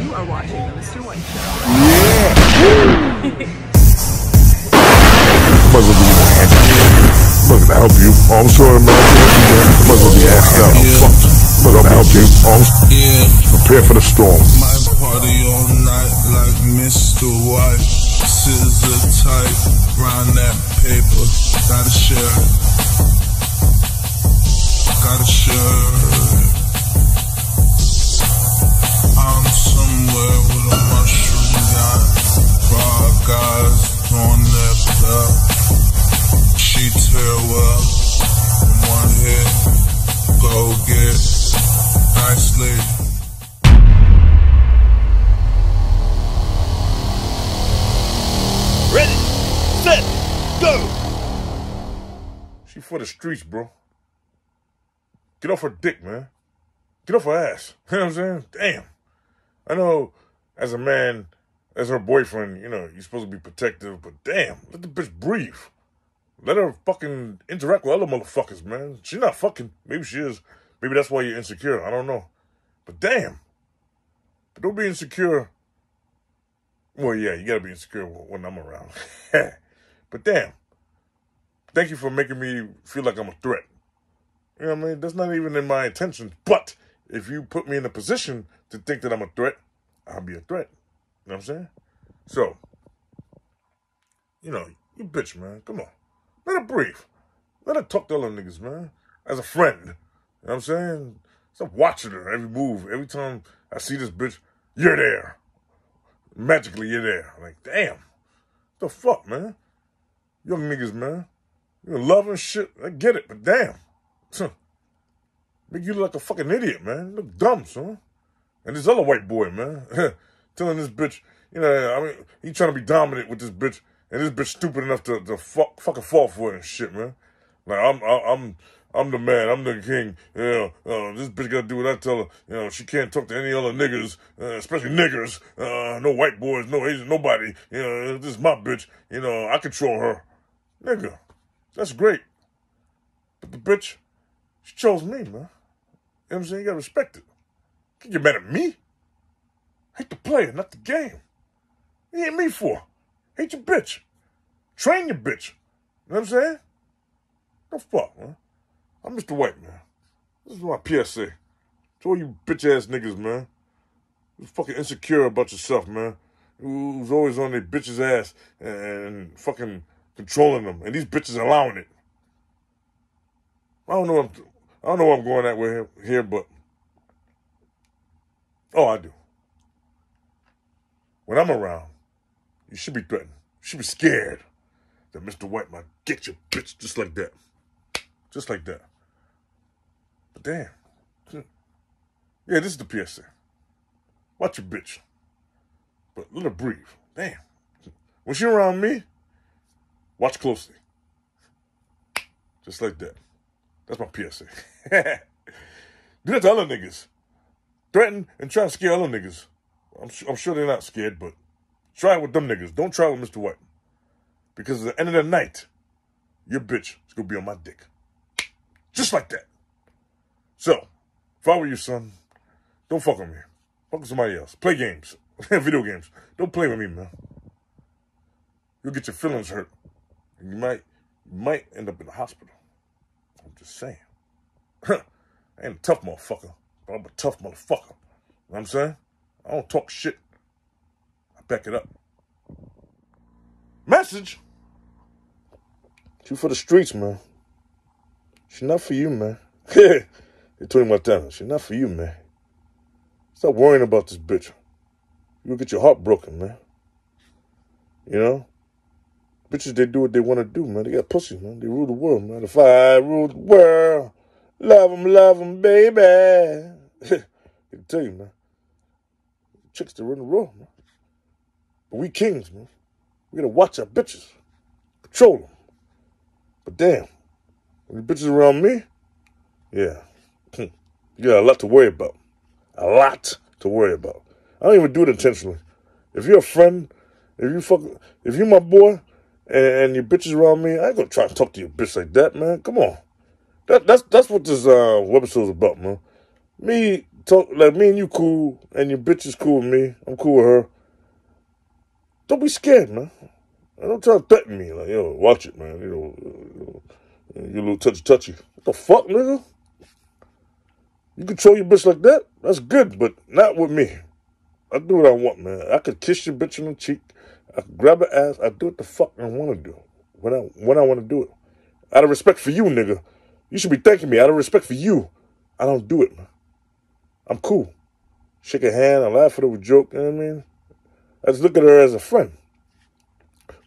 You are watching the Mr. White Show. Might as well be more handsome. Might as well help you. I'm sorry, man. Might as well be asked out. Fuck. Might as well help you. I'm- Yeah, prepare for the storm. might party all night like Mr. White. Scissor tight, round that paper. Gotta share. Gotta share. Somewhere with a mushroom belt. She tear. From one hit, go get. Ready, set, go. She for the streets, bro. Get off her dick, man. Get off her ass. You know what I'm saying? Damn. I know as a man, as her boyfriend, you know, you're supposed to be protective, but damn, let the bitch breathe. Let her fucking interact with other motherfuckers, man. She's not fucking. Maybe she is. Maybe that's why you're insecure. I don't know. But damn. But don't be insecure. Well, yeah, you gotta be insecure when I'm around. but damn. Thank you for making me feel like I'm a threat. You know what I mean? That's not even in my intentions. But if you put me in a position to think that I'm a threat, I'll be a threat. You know what I'm saying? So, you know, you bitch, man. Come on. Let her breathe. Let her talk to other niggas, man. As a friend. You know what I'm saying? Stop watching her every move. Every time I see this bitch, you're there. Magically, you're there. I'm Like, damn. The fuck, man? Young niggas, man. You love and shit. I get it, but damn. Make you look like a fucking idiot, man. You look dumb, son. And this other white boy, man, telling this bitch, you know, I mean, he trying to be dominant with this bitch, and this bitch stupid enough to, to fuck, fucking fall for it and shit, man. Like I'm, I'm, I'm the man. I'm the king. You know, uh, this bitch gotta do what I tell her. You know, she can't talk to any other niggas, uh, especially niggers. Uh, no white boys, no Asian, nobody. You know, this is my bitch. You know, I control her, nigga. That's great. But the bitch, she chose me, man. You know what I'm saying? You gotta respect it. Can't get mad at me. Hate the player, not the game. You ain't me for. Hate your bitch. Train your bitch. You know what I'm saying? No fuck, man. I'm Mr. White, man. This is my PSA. To all you bitch ass niggas, man. Who's fucking insecure about yourself, man. Who's always on their bitch's ass and fucking controlling them. And these bitches allowing it. I don't know I'm, I don't know where I'm going at with here, but oh, I do. When I'm around, you should be threatened. You should be scared that Mr. White might get your bitch just like that, just like that. But damn, yeah, this is the PSA. Watch your bitch, but let her breathe. Damn, when she around me, watch closely, just like that. That's my PSA. Do that to other niggas. Threaten and try to scare other niggas. I'm, su- I'm sure they're not scared, but try it with them niggas. Don't try it with Mr. White. Because at the end of the night, your bitch is going to be on my dick. Just like that. So, if I were you, son, don't fuck with me. Fuck with somebody else. Play games. Video games. Don't play with me, man. You'll get your feelings hurt. And you might, you might end up in the hospital. I'm just saying. I ain't a tough motherfucker, I'm a tough motherfucker. You know what I'm saying? I don't talk shit. I back it up. Message. She for the streets, man. She not for you, man. about that. She not for you, man. Stop worrying about this bitch. You'll get your heart broken, man. You know? Bitches, they do what they want to do, man. They got pussy, man. They rule the world, man. If I rule the world, love them, love them, baby. Tell you, man. Chicks that run the world, man. But we kings, man. We gotta watch our bitches. Control them. But damn, when the bitches around me, yeah. you got a lot to worry about. A lot to worry about. I don't even do it intentionally. If you're a friend, if you fuck, if you my boy, and, and your bitches around me, I ain't gonna try and talk to your bitch like that, man. Come on. That, that's that's what this uh, webisode's about, man. Me talk like me and you cool, and your bitch is cool with me. I'm cool with her. Don't be scared, man. Don't try to threaten me. Like, yo, watch it, man. You know, you you a little touchy touchy. What the fuck, nigga? You control your bitch like that? That's good, but not with me. I do what I want, man. I could kiss your bitch on the cheek. I could grab her ass. I do what the fuck I want to do when I when I want to do it. Out of respect for you, nigga. You should be thanking me. Out of respect for you, I don't do it, man. I'm cool. Shake her hand. I laugh at her joke. You know what I mean? I just look at her as a friend.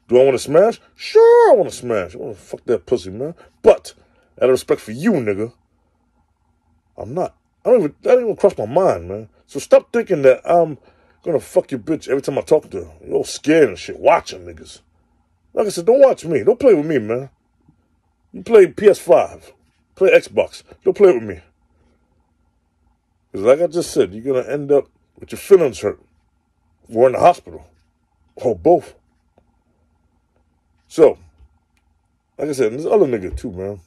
Do I want to smash? Sure, I want to smash. I want to fuck that pussy, man. But out of respect for you, nigga, I'm not. I don't even. That didn't even cross my mind, man. So stop thinking that I'm gonna fuck your bitch every time I talk to her. You're all scared and shit, watching niggas. Like I said, don't watch me. Don't play with me, man. You play PS5, play Xbox. Don't play with me. Because like I just said, you're gonna end up with your feelings hurt, or in the hospital, or both. So, like I said, this other nigga too, man.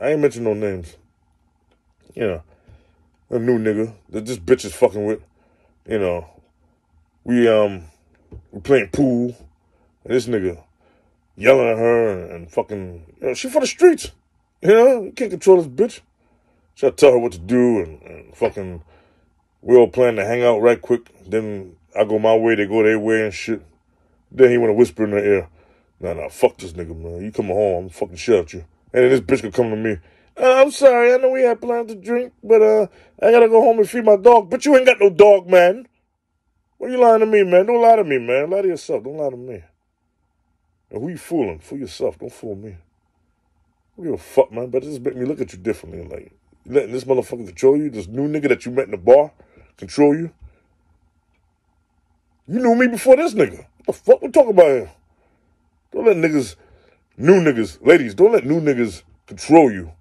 I ain't mention no names. You know, a new nigga that this bitch is fucking with. You know, we um we playing pool, and this nigga yelling at her and, and fucking. You know, she for the streets. You know, you can't control this bitch. So I tell her what to do, and, and fucking we all plan to hang out right quick. Then I go my way, they go their way and shit. Then he want to whisper in her ear. Nah, nah, fuck this nigga, man. You come home, I'm fucking shit at you. And then this bitch could come to me. Uh, I'm sorry, I know we had plans to drink, but uh, I gotta go home and feed my dog. But you ain't got no dog, man. What are you lying to me, man? Don't lie to me, man. Lie to yourself. Don't lie to me. And who you fooling? Fool yourself. Don't fool me. Don't give a fuck, man. But this make me look at you differently. Like, you letting this motherfucker control you? This new nigga that you met in the bar control you? You knew me before this nigga. What the fuck we talking about here? Don't let niggas, new niggas, ladies, don't let new niggas control you.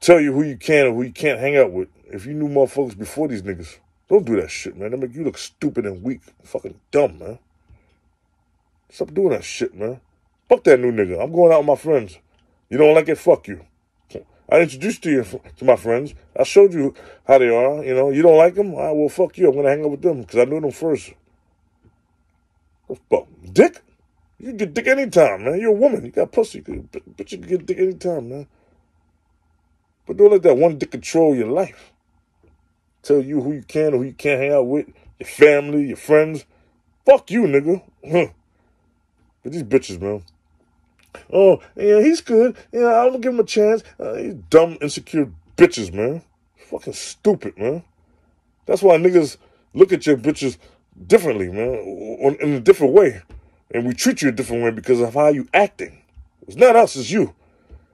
Tell you who you can and who you can't hang out with. If you knew motherfuckers before these niggas, don't do that shit, man. That make you look stupid and weak. Fucking dumb, man. Stop doing that shit, man. Fuck that new nigga. I'm going out with my friends. You don't like it? Fuck you. I introduced to you to my friends. I showed you how they are. You know, you don't like them? I will fuck you. I'm gonna hang out with them because I knew them first. Fuck, dick. You can get dick anytime, man. You're a woman. You got pussy. But you can get dick anytime, man. But don't let that one dick control your life. Tell you who you can or who you can't hang out with, your family, your friends. Fuck you, nigga. but these bitches, man. Oh, yeah, he's good. Yeah, I'm gonna give him a chance. Uh, these dumb, insecure bitches, man. Fucking stupid, man. That's why niggas look at your bitches differently, man, in a different way. And we treat you a different way because of how you acting. It's not us, it's you.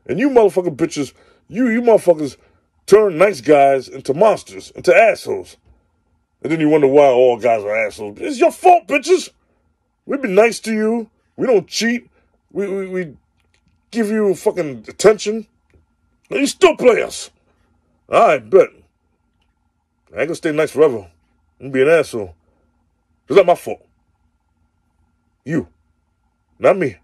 And you motherfucking bitches, you, you motherfuckers turn nice guys into monsters, into assholes. And then you wonder why all guys are assholes. It's your fault, bitches. We be nice to you. We don't cheat. We, we, we give you fucking attention. And you still play us. Right, bet. I ain't gonna stay nice forever. I'm gonna be an asshole. It's not my fault. You. Not me.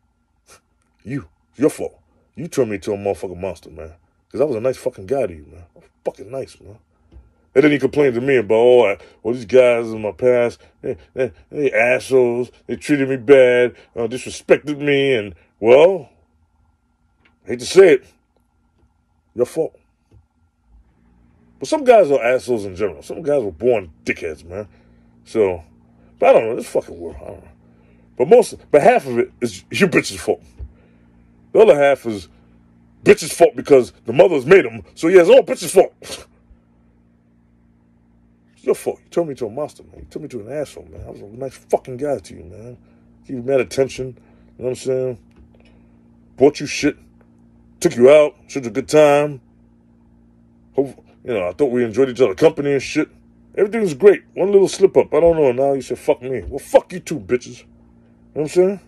You. It's your fault. You turned me into a motherfucking monster, man. Because I was a nice fucking guy to you, man. I fucking nice, man. And then he complained to me about, oh, I, well, these guys in my past, they, they, they assholes. They treated me bad, uh, disrespected me, and, well, I hate to say it, your fault. But some guys are assholes in general. Some guys were born dickheads, man. So, but I don't know. This fucking world. I don't know. But most, but half of it is your bitch's fault. The other half is bitch's fault because the mothers made them. So yeah, it's all bitch's fault. it's your fault. You turned me to a monster, man. You turned me to an asshole, man. I was a nice fucking guy to you, man. Give you mad attention. You know what I'm saying? Bought you shit. Took you out. You a good time. Hope, you know, I thought we enjoyed each other company and shit. Everything was great. One little slip up. I don't know. Now you said fuck me. Well, fuck you too, bitches. You know what I'm saying?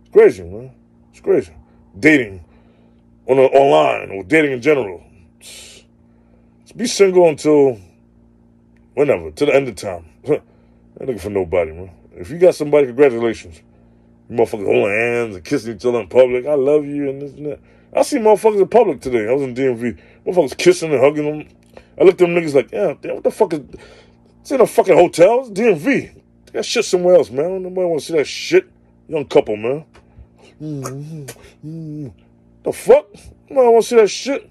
It's crazy, man. It's crazy. Dating on a, online or dating in general. Just be single until whenever, to the end of time. I'm looking for nobody, man. If you got somebody, congratulations. You motherfuckers holding hands and kissing each other in public. I love you and this and that. I see motherfuckers in public today. I was in DMV. Motherfuckers kissing and hugging them. I looked at them niggas like, yeah, damn, what the fuck is it's in a fucking hotel, it's DMV. That shit somewhere else, man. Nobody wanna see that shit. Young couple, man. Mm-hmm. The fuck? Nobody wanna see that shit.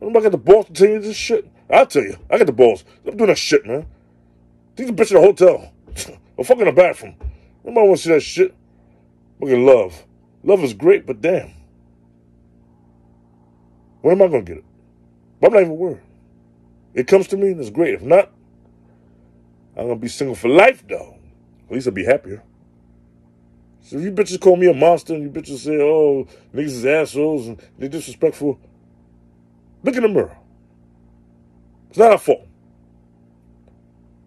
Nobody got the balls to tell you this shit. I'll tell you. I got the balls. I'm doing that shit, man. These a bitch in the hotel. or fucking in the bathroom. Nobody wanna see that shit. At love. Love is great, but damn. When am I gonna get it? But I'm not even worried. It comes to me and it's great. If not, I'm gonna be single for life though. At least I'll be happier. So if you bitches call me a monster and you bitches say, oh, niggas is assholes and they're disrespectful, look in the mirror. It's not our fault.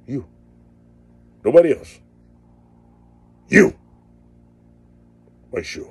You. Nobody else. You. White shoe.